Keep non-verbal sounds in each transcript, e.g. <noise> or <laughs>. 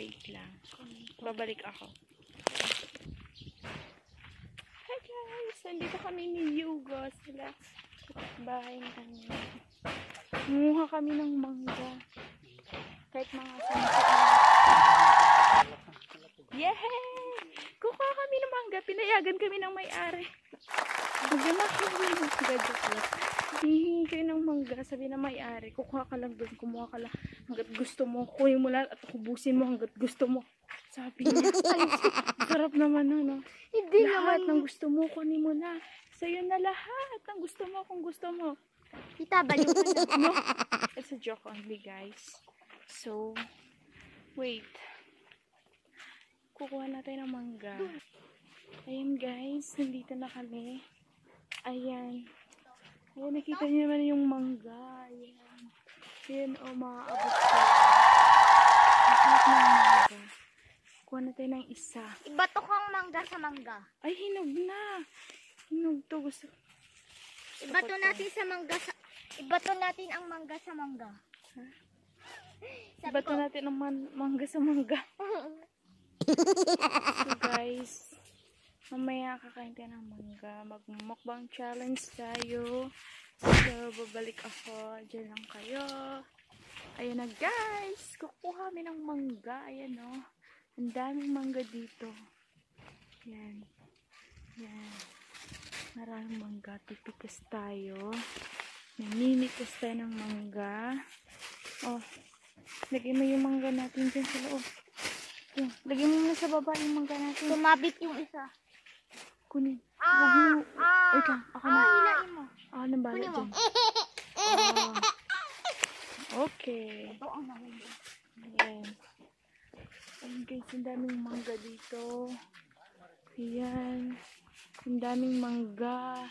Wait lang. Babalik ako. Hi guys! Nandito kami ni Yugo sila bahay namin. Kumuha kami ng mangga. Kahit mga sampo Yay! Kukuha kami ng mangga. Pinayagan kami ng may-ari. Magana kami ng mangga. Hihingi kayo ng mangga. Sabi na may-ari. Kukuha ka lang doon. Kumuha ka lang. Hanggat gusto mo. Kunin mo lang at hubusin mo hanggat gusto mo. Sabi niya. <laughs> Ay, sarap naman na, no? Hindi lahat naman. ng gusto mo, kunin mo na. Sa'yo na lahat ng gusto mo kung gusto mo. Tita, baliw na. No? <laughs> It's a joke only, guys. So, wait. Kukuha natin ng mangga. Ayan, guys. Nandito na kami. Ayan. Ayan, nakita niyo naman yung mangga. Ayan. Ayan, o, maaabot ko. Ang sarap ng mangga. Kuha natin ng isa. Ibato kang mangga sa mangga. Ay, hinog na. Hinog to. Gusto, gusto Ibato ko to. natin sa mangga sa... Ibato natin ang mangga sa mangga. Sabi Bato ko, natin ang man- mangga sa mangga. <laughs> So guys, mamaya kakain tayo ng mangga. Magmukbang challenge tayo. So, babalik ako. Diyan lang kayo. Ayan na guys. Kukuha kami ng mangga. Ayan o. Oh. Ang daming mangga dito. Yan. Yan. Maraming mangga. Pipitas tayo. Namimitas tayo ng mangga. Oh. Lagay mo yung mangga natin dyan sa loob. Yan. Lagay mo muna sa baba yung mangga natin. Tumabit yung isa. Kunin. Ah! Wag mo. Ah! Wait lang. Ako na. Ah! Hinain mo. Ako nang bala dyan. <laughs> Ah. okay. Ito ang namin. Ayan. Ayan guys, ang daming mangga dito. Ayan. Ang daming mangga.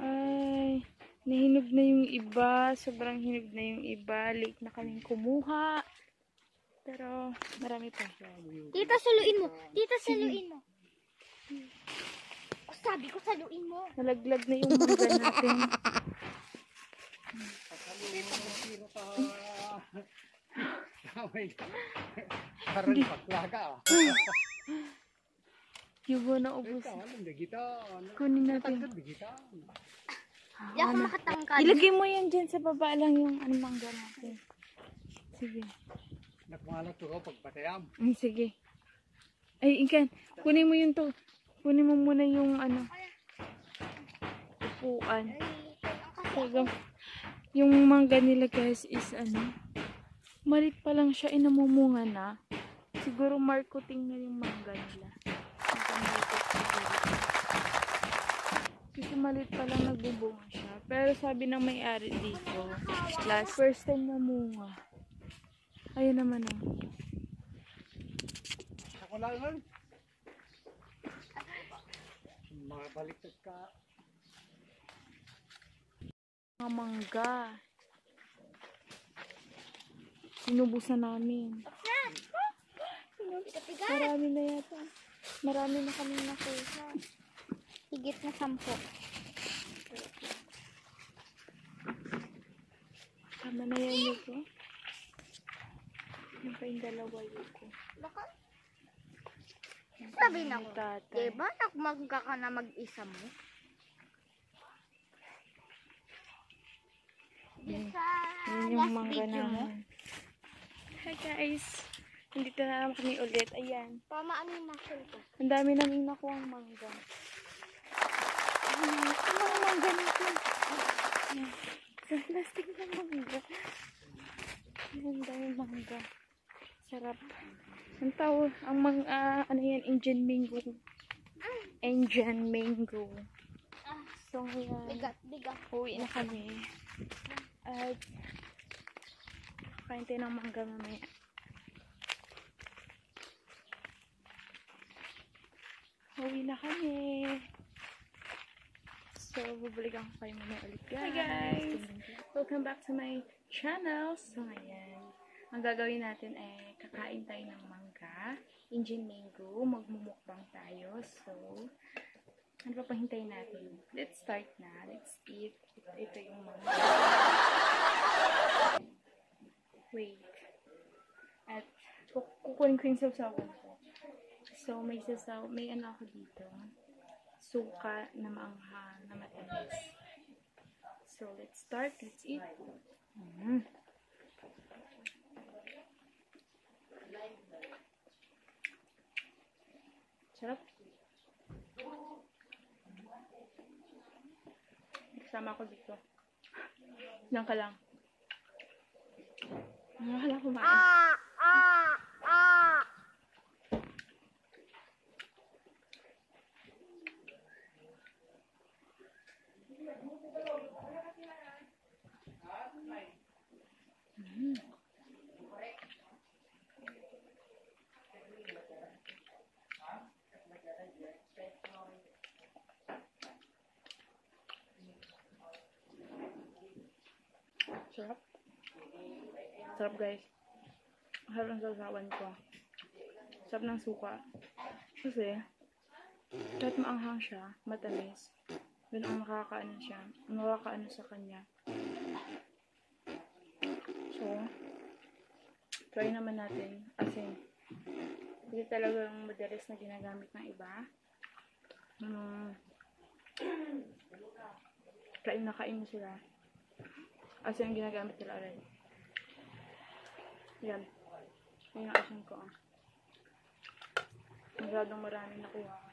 Ay, nahinog na yung iba. Sobrang hinog na yung iba. Late na kaming kumuha. Pero, marami pa. Tita, saluin mo. Tita, saluin mo. O, sabi ko, saluin mo. Nalaglag na yung mangga natin. Parang paklaga ah. Yung na ubus. Kunin natin. Hindi ako makatangkad. Ilagay mo yan dyan sa baba lang yung ano mangga natin. Sige. Nagmalat ko pag patayam. Mm, sige. Ay, ikan. Kunin mo yung to. Kunin mo muna yung ano. Upuan. Talagang, yung mangga nila guys is ano. Malit pa lang siya. Inamumunga na. Siguro marketing na yung mangga nila. Kasi malit pa lang nagbubunga siya. Pero sabi ng may-ari dito, last first time na munga. Ayun naman oh. Ako lang lang. Mga baliktad ka. Mga mangga. Sinubusan namin. Marami na yata. Marami na kami nakuha. Higit na sampo. Tama na yan Yuko. Yung pa yung dalawa Yuko. Baka, sabi na ko. tatay. Diba, nagmangga ka na mag-isa mo? Yun Yun yung mangga namin. Hi guys. Nandito na naman kami ulit. Ayan. Pamaan yung muscle ko. Ang dami namin nakuha ang mangga. Ayan. Ano ang mangga natin? Ayan. Sa plastic na mangga. Ang dami mangga. Sarap. Ang tawag, ang mga, ano yan, Indian mango. Indian mango. So, ayan. bigat, bigat. Uwi na kami. At, kain tayo ng mangga mamaya. Uwi na kami. So, babalikan ko kayo mamaya ulit guys. Hi guys! Welcome back to my channel. So, ayan. Ang gagawin natin ay kakain tayo ng mangga. Indian mango, magmumukbang tayo. So, ano pa pang hintayin natin? Let's start na. Let's eat. Ito, yung mangga. Wait. At ku- kukunin ko yung sawsawan ko. So, may sasaw, may ano ako dito. Suka na maanghang, na matamis. So, let's start. Let's eat. Mm. Sarap. Kasama ko dito. Diyan ka lang. Wala kumain. Ah, ah, ah. Sarap. Sarap guys. Sarap ng sasawan ko. Sarap ng suka. Kasi, kahit maanghang siya, matamis, yun ang nakakaano siya, nakakaano sa kanya. So, try naman natin. Kasi, hindi talagang madalas na ginagamit ng iba. Hmm. Kain na kain na sila. Asin ang ginagamit nila rin. Yan. Yan yung asin ko. ah. Masyadong marami nakuha ko.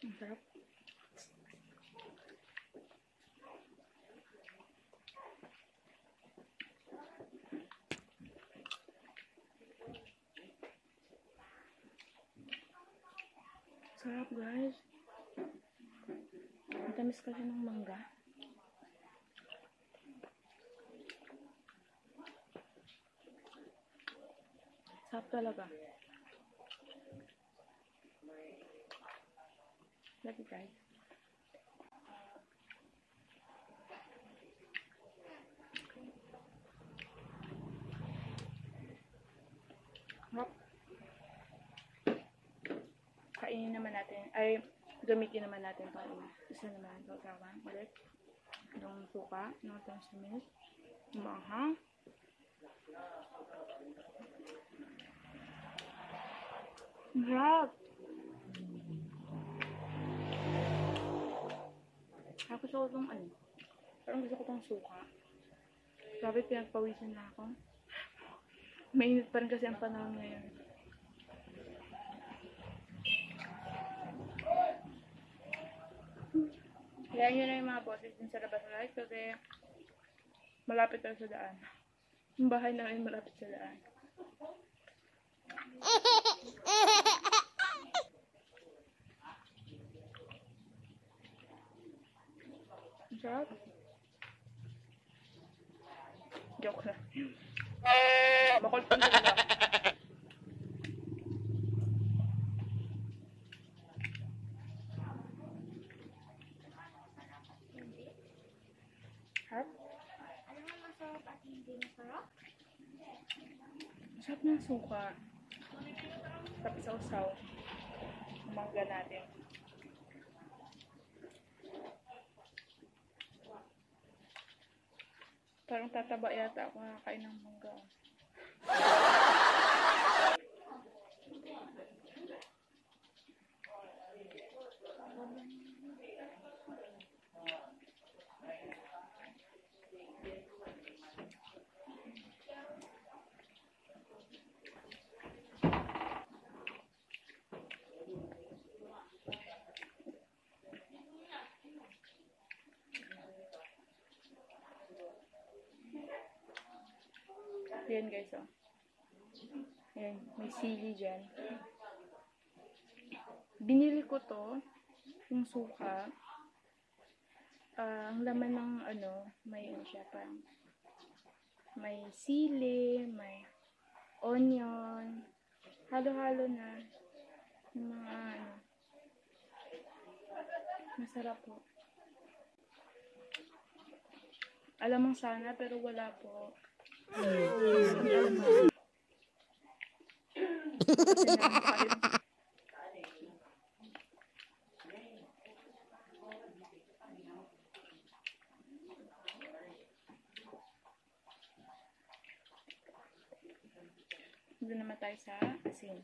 Ang sarap. Sarap guys. Ang tamis kasi ng mangga. Sarap talaga. Lagi guys. Sarap. Kainin naman natin. Ay, gamitin naman natin pang isa naman ito kawan ulit yung suka ng tansamis mahang Sarap! Ako gusto ko itong ano, parang gusto ko itong suka. Grabe, pinagpawisan na ako. Mainit pa rin kasi ang panahon ngayon. Kaya yun na yung mga boses din sa labas live kasi malapit tayo sa daan. Yung bahay namin malapit sa daan. Joke masarap at hindi masarap? Sarap ng suka. Sarap sa usaw. Mangga natin. Parang tataba yata ako nakakain ng mangga. Ayan guys, oh. Ayan, may sili dyan. Binili ko to, yung suka. Ah, ang laman ng ano, may ano siya parang may sili, may onion, halo-halo na. Yung mga ano. Masarap po. Alamang sana, pero wala po. Doon naman tayo sa asin.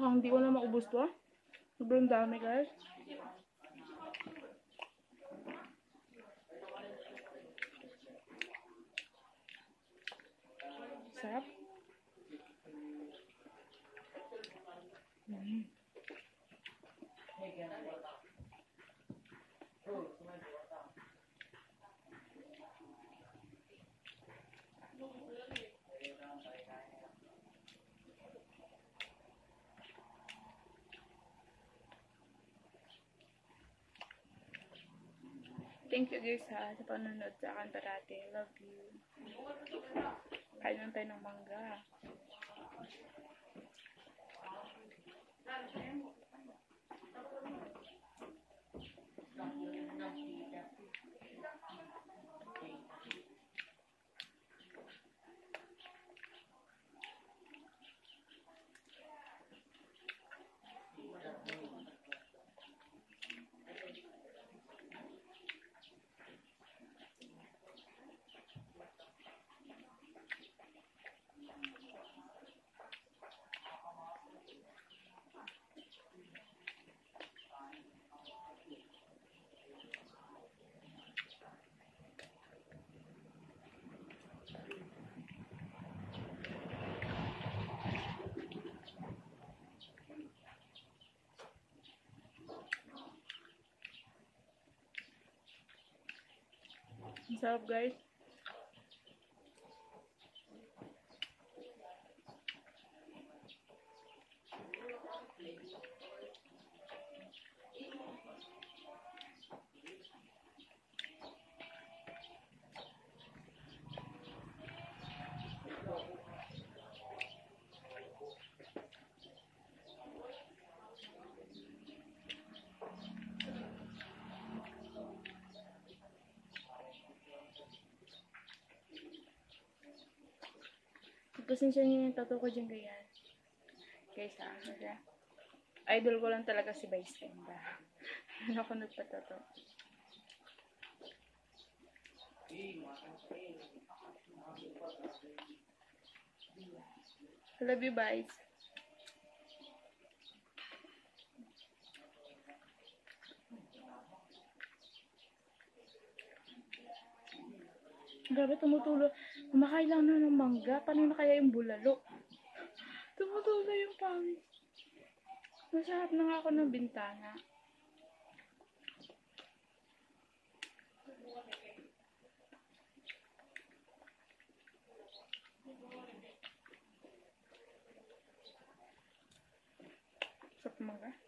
Mukhang hindi ko na maubos to. ah. Sobrang dami guys. Sarap. Mm. Thank you guys ha sa panonood sa akin parati. Love you. Kain lang tayo ng mangga. Ang sarap guys. Pasensya niyo yung tattoo ko dyan ganyan. Guys ha, kasi idol ko lang talaga si Vice Ganda. <laughs> Ano ako nagpatato. I love you, Vice. Grabe, tumutulo. Kumakain lang na ng mangga. Paano na kaya yung bulalo? Tumutulo yung pawis. Masarap na nga ako ng bintana. Sarap ng mangga.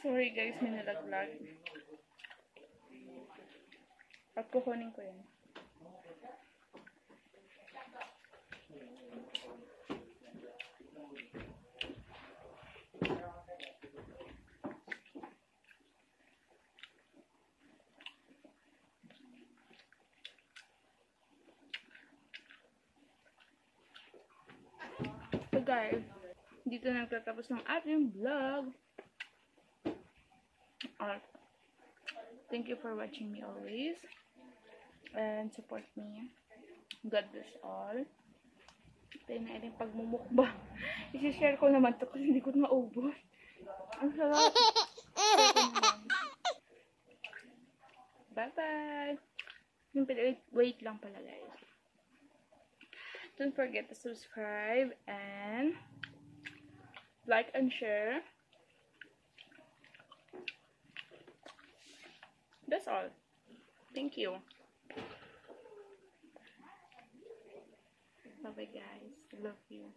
Sorry guys, may nalaglag. At kukunin ko yan. So guys, dito na nagtatapos ng ating vlog. Thank you for watching me always. And support me. God bless all. Tayo na yung pagmumukbang. <laughs> I-share ko naman to kasi hindi ko maubos. Ang sarap. Bye-bye. Yung Wait, wait lang pala guys. Don't forget to subscribe and like and share. That's all. Thank you. Bye bye guys. Love you.